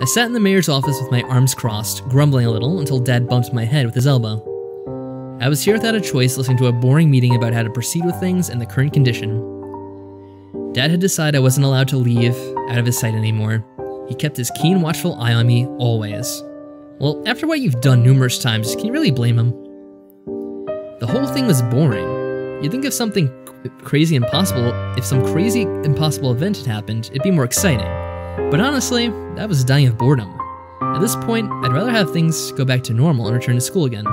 I sat in the mayor's office with my arms crossed, grumbling a little until Dad bumped my head with his elbow. I was here without a choice, listening to a boring meeting about how to proceed with things and the current condition. Dad had decided I wasn't allowed to leave out of his sight anymore. He kept his keen, watchful eye on me always. Well, after what you've done numerous times, can you really blame him? The whole thing was boring. You'd think if something crazy impossible, if some crazy impossible event had happened, it'd be more exciting. But honestly, that was dying of boredom. At this point, I'd rather have things go back to normal and return to school again.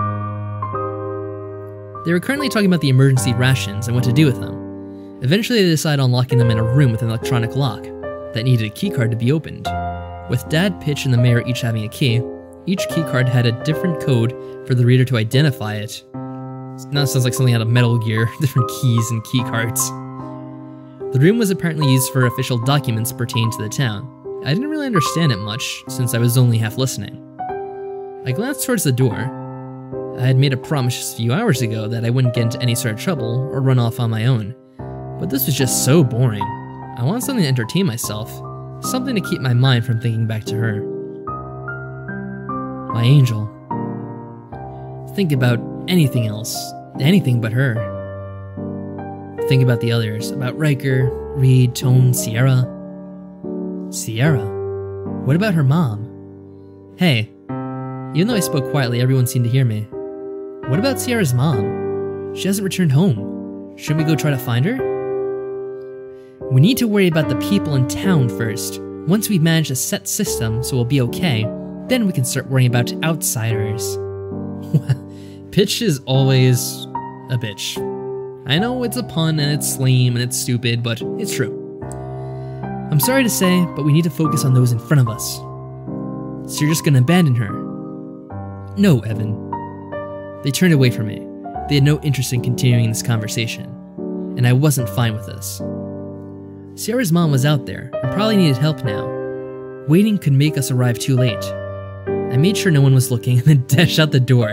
They were currently talking about the emergency rations and what to do with them. Eventually, they decided on locking them in a room with an electronic lock that needed a keycard to be opened. With Dad, Pitch, and the mayor each having a key, each keycard had a different code for the reader to identify it. Now it sounds like something out of Metal Gear, different keys and keycards. The room was apparently used for official documents pertaining to the town. I didn't really understand it much, since I was only half listening. I glanced towards the door. I had made a promise a few hours ago that I wouldn't get into any sort of trouble or run off on my own. But this was just so boring. I wanted something to entertain myself, something to keep my mind from thinking back to her. My angel. Think about anything else, anything but her. Think about the others, about Riker, Reed, Tone, Sierra. Sierra? What about her mom? Hey, even though I spoke quietly, everyone seemed to hear me. What about Sierra's mom? She hasn't returned home. Shouldn't we go try to find her? We need to worry about the people in town first. Once we've managed a set system so we'll be okay, then we can start worrying about outsiders. Pitch is always a bitch. I know it's a pun and it's lame and it's stupid, but it's true. I'm sorry to say, but we need to focus on those in front of us. So you're just gonna abandon her? No, Evan. They turned away from me. They had no interest in continuing this conversation, and I wasn't fine with this. Sierra's mom was out there and probably needed help now. Waiting could make us arrive too late. I made sure no one was looking and then dashed out the door.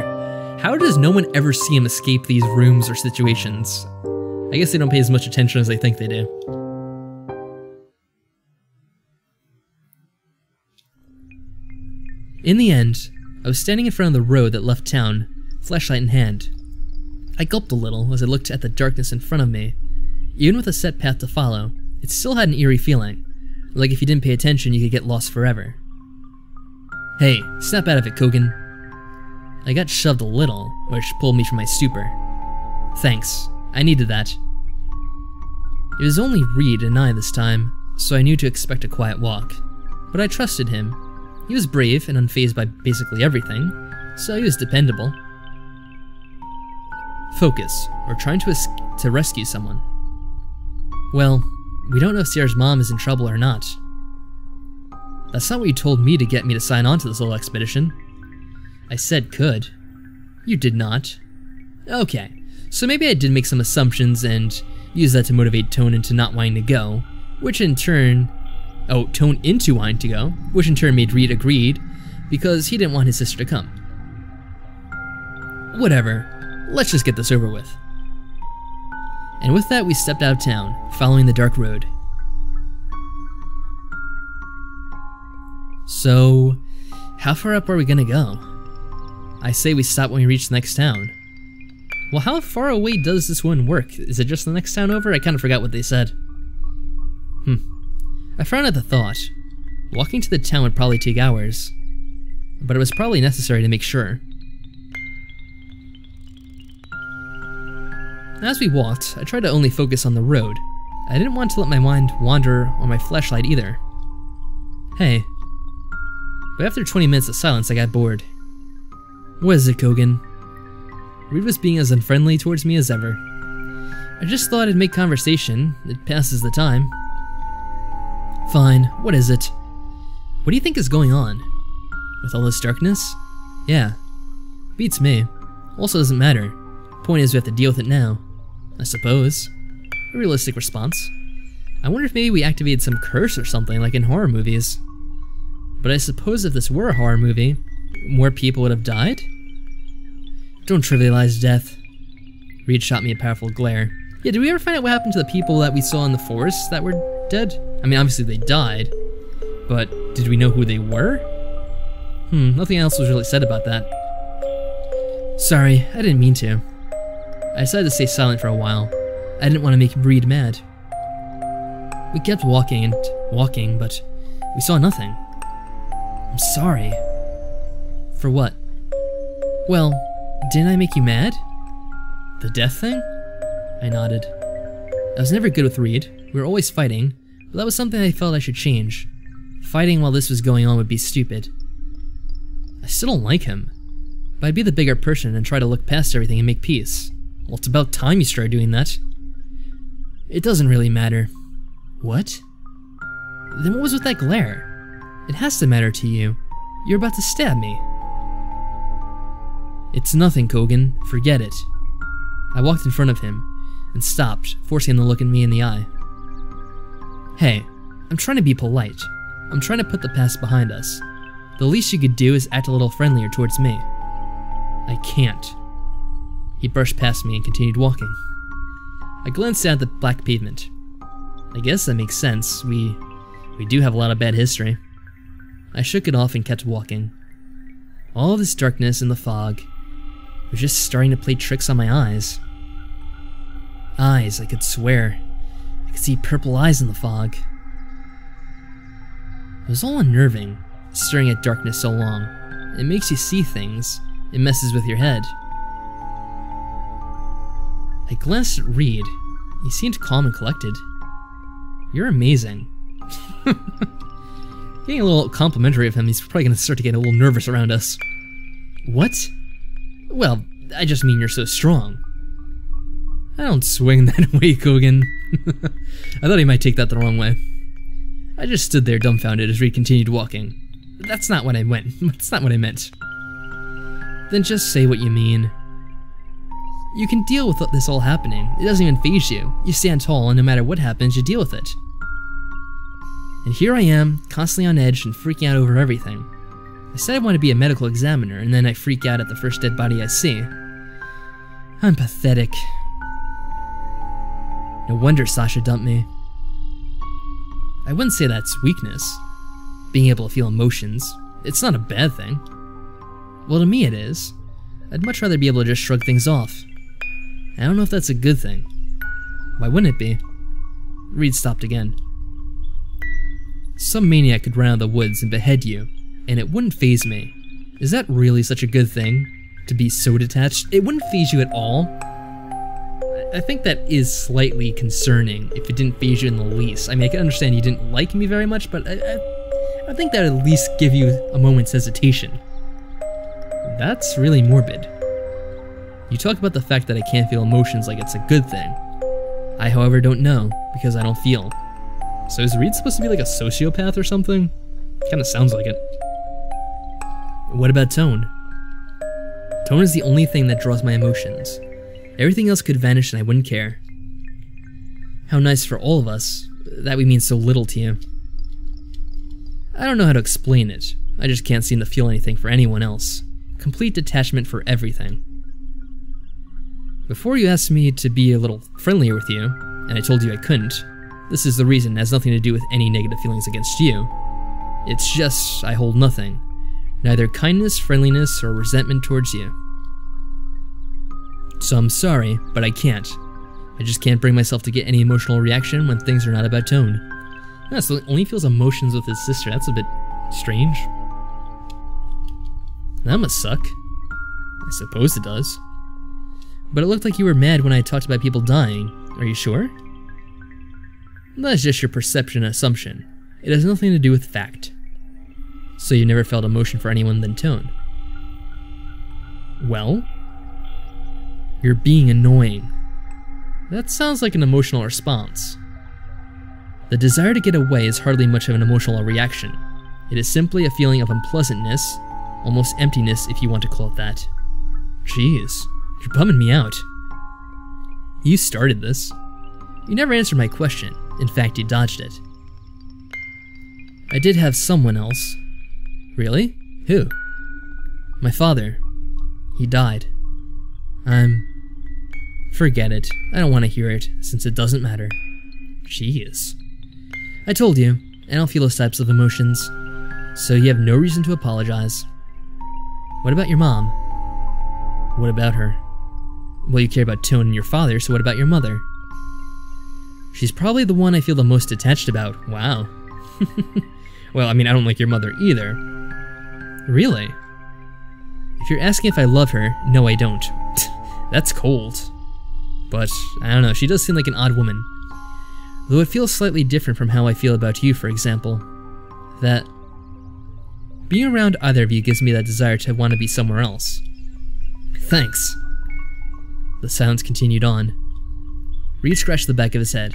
How does no one ever see him escape these rooms or situations? I guess they don't pay as much attention as they think they do. In the end, I was standing in front of the road that left town, flashlight in hand. I gulped a little as I looked at the darkness in front of me. Even with a set path to follow, it still had an eerie feeling, like if you didn't pay attention, you could get lost forever. Hey, snap out of it, Kogan. I got shoved a little, which pulled me from my stupor. Thanks, I needed that. It was only Reed and I this time, so I knew to expect a quiet walk. But I trusted him. He was brave and unfazed by basically everything, so he was dependable. Focus. We're trying to, to rescue someone. Well, we don't know if Sierra's mom is in trouble or not. That's not what you told me to get me to sign on to this little expedition. I said could. You did not. Okay, so maybe I did make some assumptions and use that to motivate Tone into not wanting to go, which in turn. Oh, Tone into wanting to go, which in turn made Reed agreed because he didn't want his sister to come. Whatever, let's just get this over with. And with that, we stepped out of town, following the dark road. So, how far up are we gonna go? I say we stop when we reach the next town. Well, how far away does this one work? Is it just the next town over? I kind of forgot what they said. I frowned at the thought. Walking to the town would probably take hours. But it was probably necessary to make sure. As we walked, I tried to only focus on the road. I didn't want to let my mind wander on my flashlight either. Hey. But after 20 minutes of silence, I got bored. What is it, Kogan? Reed was being as unfriendly towards me as ever. I just thought I'd make conversation. It passes the time. Fine, what is it? What do you think is going on? With all this darkness? Yeah. Beats me. Also doesn't matter. Point is we have to deal with it now. I suppose. A realistic response. I wonder if maybe we activated some curse or something like in horror movies. But I suppose if this were a horror movie, more people would have died? Don't trivialize death. Reed shot me a powerful glare. Yeah, did we ever find out what happened to the people that we saw in the forest that were dead? I mean, obviously they died. But did we know who they were? Hmm, nothing else was really said about that. Sorry, I didn't mean to. I decided to stay silent for a while. I didn't want to make Reed mad. We kept walking and walking, but we saw nothing. I'm sorry. For what? Well, didn't I make you mad? The death thing? I nodded. I was never good with Reed. We were always fighting, but that was something I felt I should change. Fighting while this was going on would be stupid. I still don't like him. But I'd be the bigger person and try to look past everything and make peace. Well, it's about time you started doing that. It doesn't really matter. What? Then what was with that glare? It has to matter to you. You're about to stab me. It's nothing, Kogan. Forget it. I walked in front of him and stopped, forcing him to look at me in the eye. Hey, I'm trying to be polite. I'm trying to put the past behind us. The least you could do is act a little friendlier towards me. I can't. He brushed past me and continued walking. I glanced at the black pavement. I guess that makes sense. We we do have a lot of bad history. I shook it off and kept walking. All this darkness and the fog was just starting to play tricks on my eyes. Eyes, I could swear. I could see purple eyes in the fog. It was all unnerving, staring at darkness so long. It makes you see things. It messes with your head. I glanced at Reed. He seemed calm and collected. You're amazing. Getting a little complimentary of him, he's probably gonna start to get a little nervous around us. What? Well, I just mean you're so strong. I don't swing that way, Kogan. I thought he might take that the wrong way. I just stood there dumbfounded as we continued walking. That's not what I meant. That's not what I meant. Then just say what you mean. You can deal with this all happening. It doesn't even faze you. You stand tall, and no matter what happens, you deal with it. And here I am, constantly on edge and freaking out over everything. I said I want to be a medical examiner, and then I freak out at the first dead body I see. I'm pathetic. No wonder Sasha dumped me. I wouldn't say that's weakness. Being able to feel emotions, it's not a bad thing. Well, to me it is. I'd much rather be able to just shrug things off. I don't know if that's a good thing. Why wouldn't it be? Reed stopped again. Some maniac could run out of the woods and behead you, and it wouldn't faze me. Is that really such a good thing? To be so detached? It wouldn't faze you at all? I think that is slightly concerning if it didn't faze you in the least. I mean, I can understand you didn't like me very much, but I, I, I think that at least give you a moment's hesitation. That's really morbid. You talk about the fact that I can't feel emotions like it's a good thing. I, however, don't know, because I don't feel. So is Reed supposed to be like a sociopath or something? Kinda sounds like it. What about tone? Tone is the only thing that draws my emotions. Everything else could vanish and I wouldn't care. How nice for all of us that we mean so little to you. I don't know how to explain it. I just can't seem to feel anything for anyone else. Complete detachment for everything. Before you asked me to be a little friendlier with you, and I told you I couldn't, this is the reason. It has nothing to do with any negative feelings against you. It's just I hold nothing. Neither kindness, friendliness, or resentment towards you. So I'm sorry, but I can't. I just can't bring myself to get any emotional reaction when things are not about Tone. Yeah, so only feels emotions with his sister. That's a bit strange. That must suck. I suppose it does. But it looked like you were mad when I talked about people dying. Are you sure? That's just your perception assumption. It has nothing to do with fact. So you never felt emotion for anyone than Tone. Well? You're being annoying. That sounds like an emotional response. The desire to get away is hardly much of an emotional reaction. It is simply a feeling of unpleasantness, almost emptiness if you want to call it that. Jeez, you're bumming me out. You started this. You never answered my question. In fact, you dodged it. I did have someone else. Really? Who? My father. He died. I'm. Forget it. I don't want to hear it, since it doesn't matter. Jeez. I told you, I don't feel those types of emotions, so you have no reason to apologize. What about your mom? What about her? Well, you care about Tone and your father, so what about your mother? She's probably the one I feel the most attached about. Wow. well, I mean, I don't like your mother either. Really? If you're asking if I love her, no, I don't. That's cold. But, I don't know, she does seem like an odd woman. Though it feels slightly different from how I feel about you, for example. That being around either of you gives me that desire to want to be somewhere else. Thanks. The sounds continued on. Reed scratched the back of his head.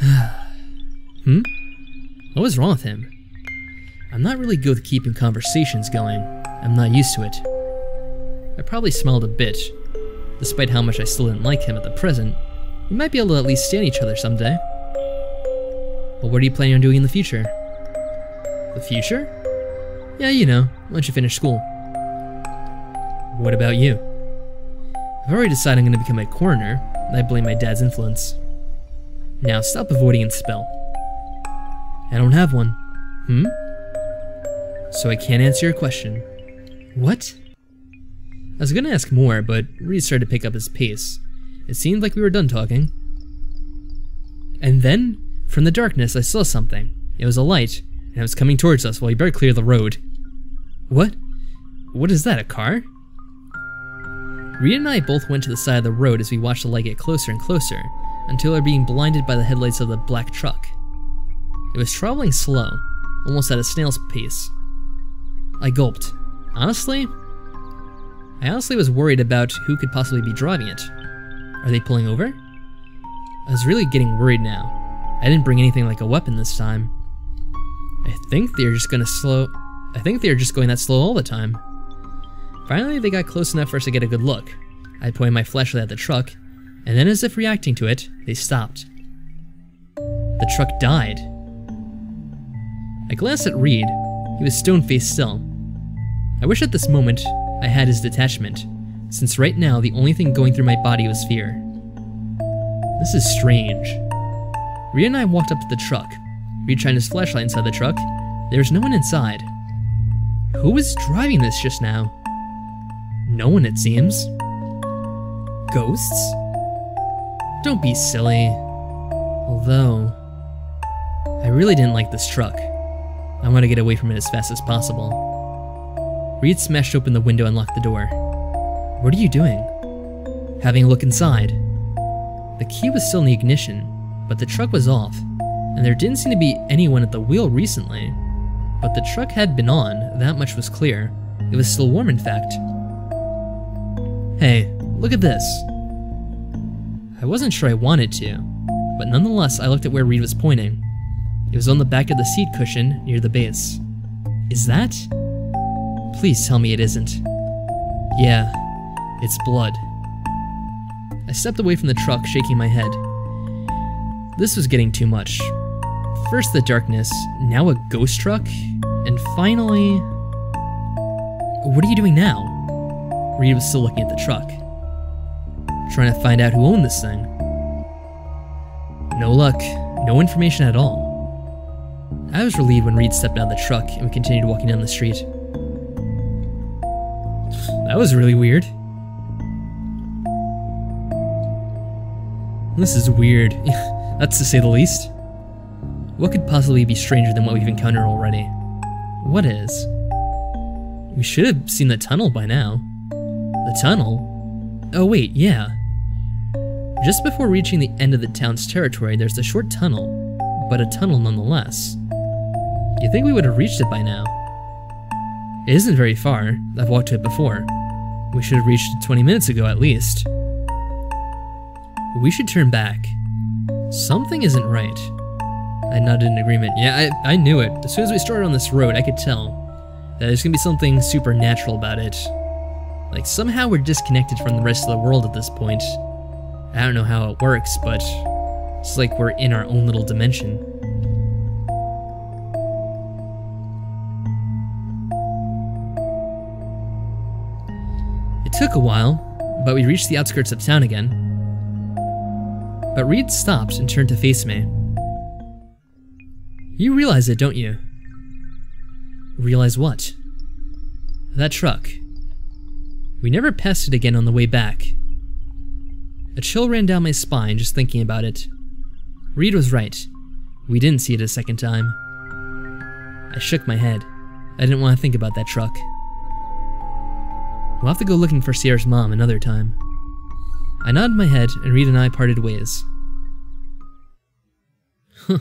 hmm? What was wrong with him? I'm not really good with keeping conversations going. I'm not used to it. I probably smelled a bit. Despite how much I still didn't like him at the present, we might be able to at least stand each other someday. But what are you planning on doing in the future? The future? Yeah, you know, once you finish school. What about you? I've already decided I'm going to become a coroner, and I blame my dad's influence. Now stop avoiding and spell. I don't have one. Hmm? So I can't answer your question. What? I was gonna ask more, but Reed started to pick up his pace. It seemed like we were done talking. And then, from the darkness, I saw something. It was a light, and it was coming towards us Well, you better clear the road. What? What is that, a car? Reed and I both went to the side of the road as we watched the light get closer and closer, until we were being blinded by the headlights of the black truck. It was traveling slow, almost at a snail's pace. I gulped. Honestly? I honestly was worried about who could possibly be driving it. Are they pulling over? I was really getting worried now. I didn't bring anything like a weapon this time. I think they're just gonna slow. I think they're just going that slow all the time. Finally, they got close enough for us to get a good look. I pointed my flashlight at the truck, and then, as if reacting to it, they stopped. The truck died. I glanced at Reed. He was stone faced still. I wish at this moment I had his detachment, since right now the only thing going through my body was fear. This is strange. Reed and I walked up to the truck. Reed shined his flashlight inside the truck. There was no one inside. Who was driving this just now? No one, it seems. Ghosts? Don't be silly. Although, I really didn't like this truck. I want to get away from it as fast as possible. Reed smashed open the window and locked the door. What are you doing? Having a look inside. The key was still in the ignition, but the truck was off, and there didn't seem to be anyone at the wheel recently. But the truck had been on, that much was clear. It was still warm, in fact. Hey, look at this. I wasn't sure I wanted to, but nonetheless I looked at where Reed was pointing. It was on the back of the seat cushion near the base. Is that? Please tell me it isn't. Yeah, it's blood. I stepped away from the truck, shaking my head. This was getting too much. First the darkness, now a ghost truck, and finally. What are you doing now? Reed was still looking at the truck, trying to find out who owned this thing. No luck, no information at all. I was relieved when Reed stepped out of the truck and we continued walking down the street. That was really weird. This is weird. That's to say the least. What could possibly be stranger than what we've encountered already? What is? We should have seen the tunnel by now. The tunnel? Oh wait, yeah. Just before reaching the end of the town's territory, there's a short tunnel, but a tunnel nonetheless. You'd think we would have reached it by now. It isn't very far, I've walked to it before. We should have reached it 20 minutes ago at least. We should turn back. Something isn't right. I nodded in agreement. Yeah, I, I knew it. As soon as we started on this road, I could tell that there's gonna be something supernatural about it. Like, somehow we're disconnected from the rest of the world at this point. I don't know how it works, but it's like we're in our own little dimension. Took a while, but we reached the outskirts of town again. But Reed stopped and turned to face me. You realize it, don't you? Realize what? That truck. We never passed it again on the way back. A chill ran down my spine just thinking about it. Reed was right. We didn't see it a second time. I shook my head. I didn't want to think about that truck. We'll have to go looking for Sierra's mom another time. I nodded my head, and Reed and I parted ways. Huh.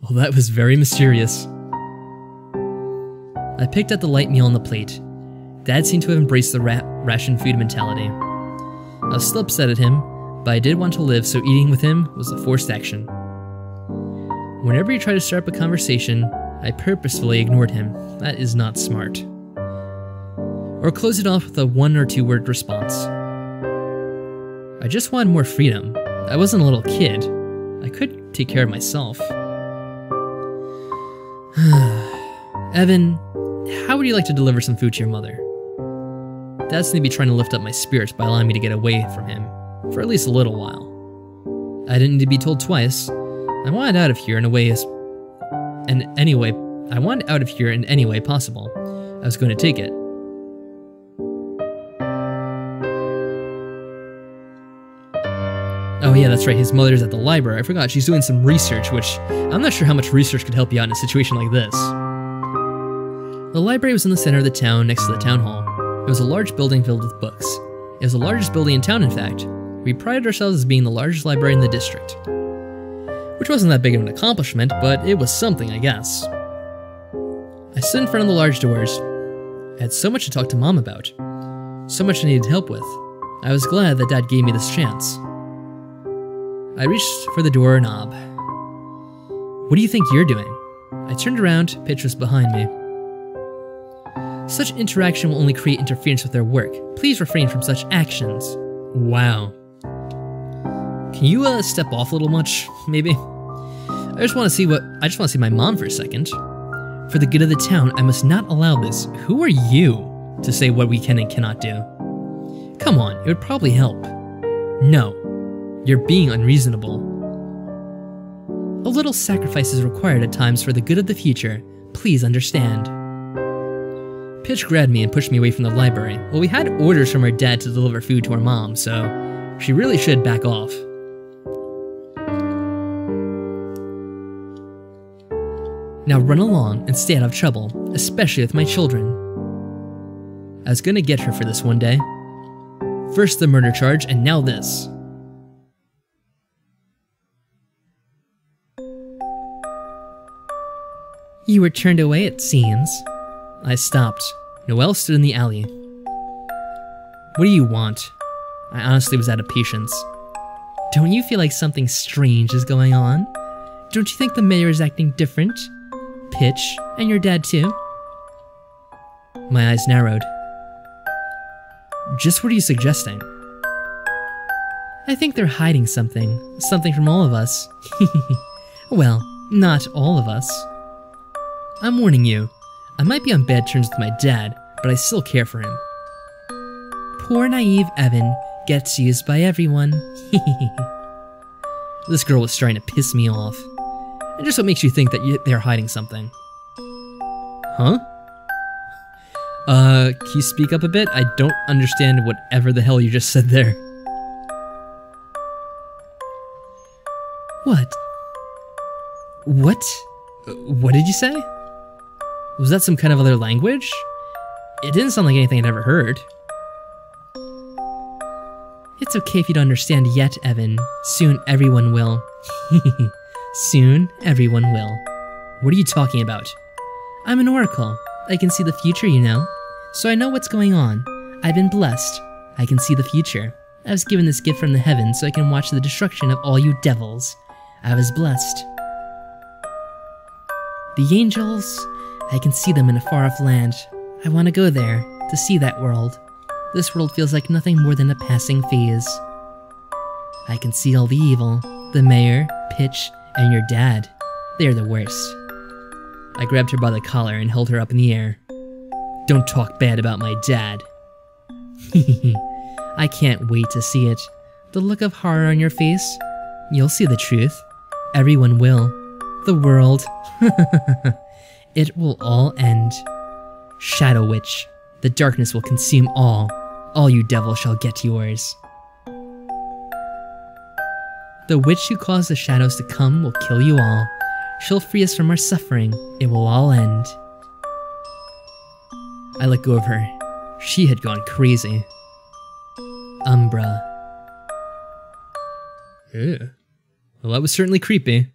Well, that was very mysterious. I picked at the light meal on the plate. Dad seemed to have embraced the ra ration food mentality. I was still upset at him, but I did want to live, so eating with him was a forced action. Whenever he tried to start up a conversation, I purposefully ignored him. That is not smart. Or close it off with a one or two word response. I just wanted more freedom. I wasn't a little kid. I could take care of myself. Evan, how would you like to deliver some food to your mother? Dad's going to be trying to lift up my spirits by allowing me to get away from him for at least a little while. I didn't need to be told twice. I wanted out of here in a way as and anyway, I wanted out of here in any way possible. I was going to take it. Oh yeah, that's right, his mother's at the library. I forgot, she's doing some research, which I'm not sure how much research could help you out in a situation like this. The library was in the center of the town next to the town hall. It was a large building filled with books. It was the largest building in town, in fact. We prided ourselves as being the largest library in the district. Which wasn't that big of an accomplishment, but it was something, I guess. I stood in front of the large doors. I had so much to talk to Mom about. So much I needed help with. I was glad that Dad gave me this chance. I reached for the door knob. What do you think you're doing? I turned around, Pitch was behind me. Such interaction will only create interference with their work. Please refrain from such actions. Wow. Can you uh, step off a little much, maybe? I just want to see what- I just want to see my mom for a second. For the good of the town, I must not allow this. Who are you to say what we can and cannot do? Come on, it would probably help. No, you're being unreasonable. A little sacrifice is required at times for the good of the future. Please understand. Pitch grabbed me and pushed me away from the library. Well, we had orders from our dad to deliver food to our mom, so she really should back off. Now run along and stay out of trouble, especially with my children. I was gonna get her for this one day. First the murder charge, and now this. You were turned away, it seems. I stopped. Noelle stood in the alley. What do you want? I honestly was out of patience. Don't you feel like something strange is going on? Don't you think the mayor is acting different? Pitch, and your dad too? My eyes narrowed. Just what are you suggesting? I think they're hiding something. Something from all of us. well, not all of us. I'm warning you. I might be on bad terms with my dad, but I still care for him. Poor naive Evan gets used by everyone. this girl was trying to piss me off. And just what makes you think that you, they're hiding something? Huh? Uh, can you speak up a bit? I don't understand whatever the hell you just said there. What? What? What did you say? Was that some kind of other language? It didn't sound like anything I'd ever heard. It's okay if you don't understand yet, Evan. Soon everyone will. Soon everyone will. What are you talking about? I'm an oracle. I can see the future, you know. So I know what's going on. I've been blessed. I can see the future. I was given this gift from the heavens so I can watch the destruction of all you devils. I was blessed. The angels, I can see them in a far off land. I want to go there, to see that world. This world feels like nothing more than a passing phase. I can see all the evil the mayor, Pitch, and your dad. They're the worst. I grabbed her by the collar and held her up in the air. Don't talk bad about my dad. I can't wait to see it. The look of horror on your face. You'll see the truth. Everyone will. the world. it will all end. Shadow Witch, the darkness will consume all. All you devils shall get yours. The witch who caused the shadows to come will kill you all. She'll free us from our suffering. It will all end. I let go of her. She had gone crazy. Umbra. Yeah. Well, that was certainly creepy.